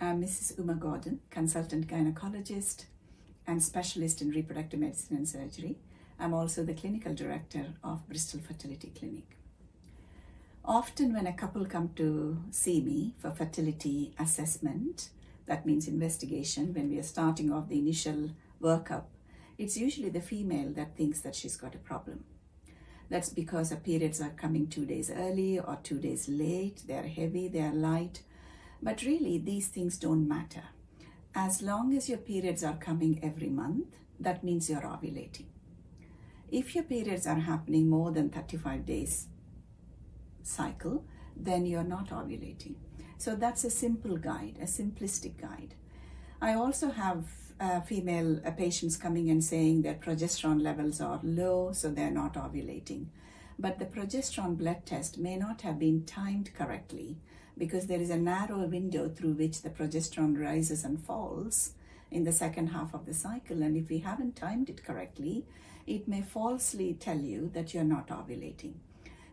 Uh, I'm Mrs. Uma Gordon, consultant gynecologist and specialist in reproductive medicine and surgery. I'm also the clinical director of Bristol Fertility Clinic. Often, when a couple come to see me for fertility assessment, that means investigation, when we are starting off the initial workup, it's usually the female that thinks that she's got a problem. That's because her periods are coming two days early or two days late, they are heavy, they are light. But really, these things don't matter. As long as your periods are coming every month, that means you're ovulating. If your periods are happening more than 35 days cycle, then you're not ovulating. So that's a simple guide, a simplistic guide. I also have uh, female uh, patients coming and saying their progesterone levels are low, so they're not ovulating. But the progesterone blood test may not have been timed correctly because there is a narrow window through which the progesterone rises and falls in the second half of the cycle. And if we haven't timed it correctly, it may falsely tell you that you're not ovulating.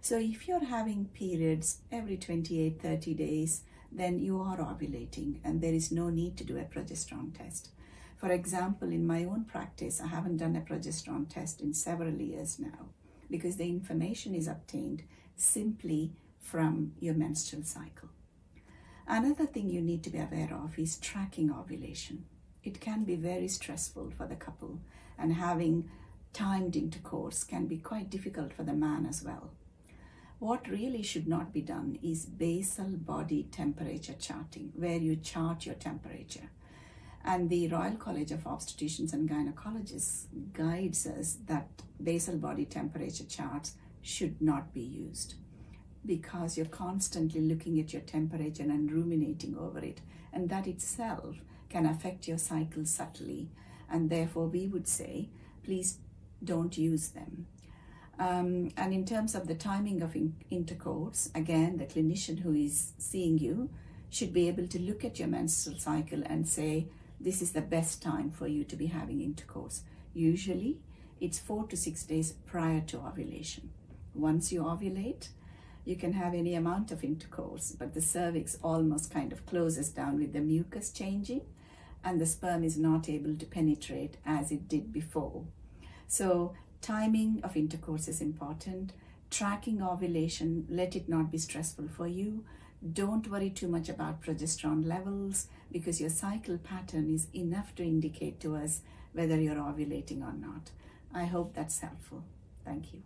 So if you're having periods every 28, 30 days, then you are ovulating and there is no need to do a progesterone test. For example, in my own practice, I haven't done a progesterone test in several years now because the information is obtained simply from your menstrual cycle. Another thing you need to be aware of is tracking ovulation. It can be very stressful for the couple, and having timed intercourse can be quite difficult for the man as well. What really should not be done is basal body temperature charting, where you chart your temperature. And the Royal College of Obstetricians and Gynecologists guides us that basal body temperature charts should not be used because you're constantly looking at your temperature and ruminating over it. And that itself can affect your cycle subtly. And therefore, we would say, please don't use them. Um, and in terms of the timing of in- intercourse, again, the clinician who is seeing you should be able to look at your menstrual cycle and say, this is the best time for you to be having intercourse. Usually, it's four to six days prior to ovulation. Once you ovulate, you can have any amount of intercourse, but the cervix almost kind of closes down with the mucus changing, and the sperm is not able to penetrate as it did before. So, timing of intercourse is important. Tracking ovulation, let it not be stressful for you. Don't worry too much about progesterone levels because your cycle pattern is enough to indicate to us whether you're ovulating or not. I hope that's helpful. Thank you.